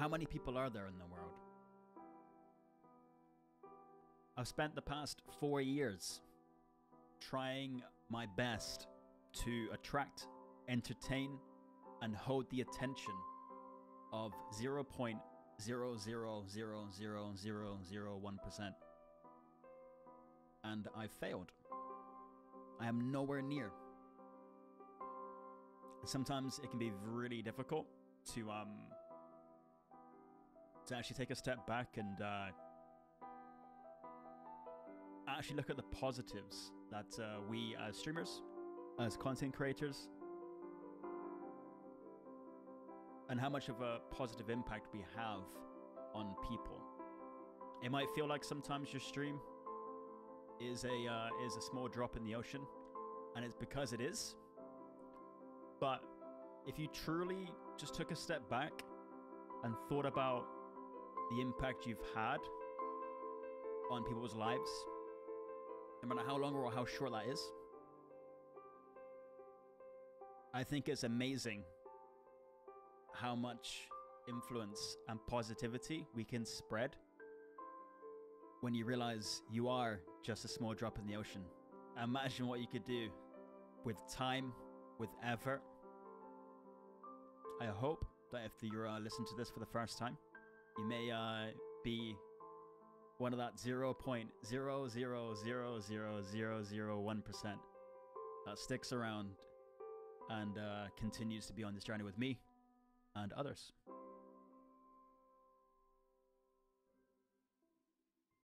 How many people are there in the world? I've spent the past four years trying my best to attract, entertain, and hold the attention of 0.0000001%. And I failed. I am nowhere near. Sometimes it can be really difficult to um to actually take a step back and uh, actually look at the positives that uh, we as streamers, as content creators, and how much of a positive impact we have on people. It might feel like sometimes your stream is a uh, is a small drop in the ocean, and it's because it is. But if you truly just took a step back and thought about the impact you've had on people's lives, no matter how long or how short that is, I think it's amazing how much influence and positivity we can spread when you realize you are just a small drop in the ocean. Imagine what you could do with time, with effort. I hope that if you're uh, listening to this for the first time, you may uh, be one of that 0.0000001% that sticks around and uh, continues to be on this journey with me and others.